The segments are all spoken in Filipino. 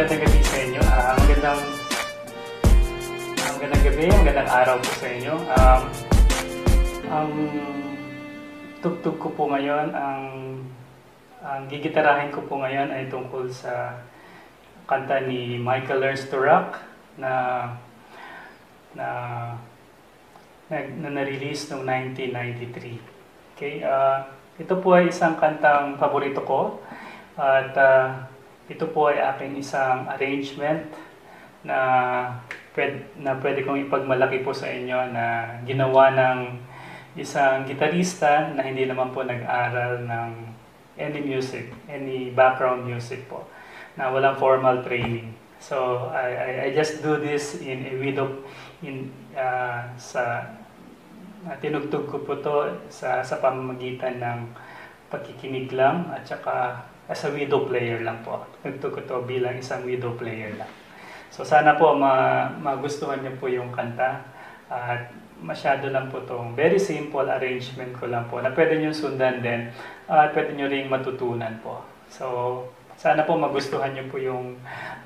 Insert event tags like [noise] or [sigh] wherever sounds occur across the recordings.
magandang gabi sa inyo. Ah, magandang magandang gabi, magandang araw po sa inyo. Um, ang tugtog ko po ngayon, ang ang gigitarahin ko po ngayon ay tungkol sa kanta ni Michael Learns to Rock na na na, na na-release noong 1993. Okay, ah, ito po ay isang kantang paborito ko at ah, ito po ay aking isang arrangement na pwede, na pwede kong ipagmalaki po sa inyo na ginawa ng isang gitarista na hindi naman po nag-aral ng any music, any background music po, na walang formal training. So I, I, I just do this in a widow in uh, sa uh, tinugtog ko po to sa sa pamamagitan ng pagkikinig lang at saka as a widow player lang po. [laughs] Ko to bilang isang widow player lang. So sana po ma magustuhan niyo po yung kanta at masyado lang po tong very simple arrangement ko lang po na pwede niyo sundan din at pwede niyo ring matutunan po. So sana po magustuhan niyo po yung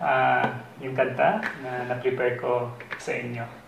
ah, yung kanta na na-prepare ko sa inyo.